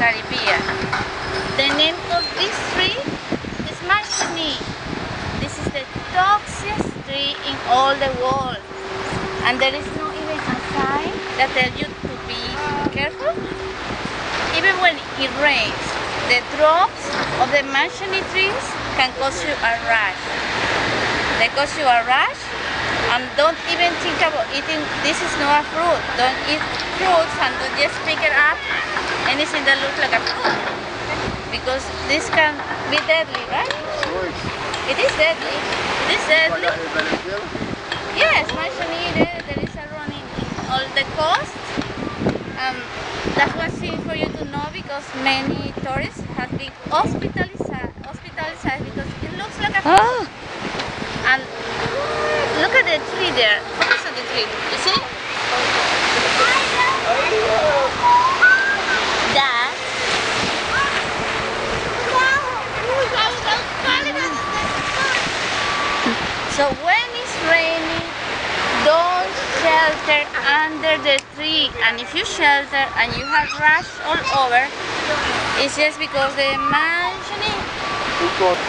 The name of this tree is Marshani. This is the toxiest tree in all the world. And there is no even a sign that tells you to be careful. Even when it rains, the drops of the Marshani trees can cause you a rash. They cause you a rash and don't even think about eating, this is not a fruit. Don't eat fruits and just pick it up, anything that looks like a fruit. Because this can be deadly, right? It is deadly. It is deadly. Yes, Marshani, there, is a running in all the coast. Um, that's one thing for you to know because many tourists have been hospitalized, hospitalized because it looks like a fruit. The tree there. Focus on the tree. You see? That. So when it's raining, don't shelter under the tree. And if you shelter and you have rash all over, it's just because the mansion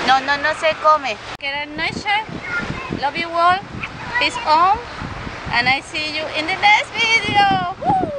no, no, no se come. Get a shirt. Love you all. Peace on. And I see you in the next video. Woo!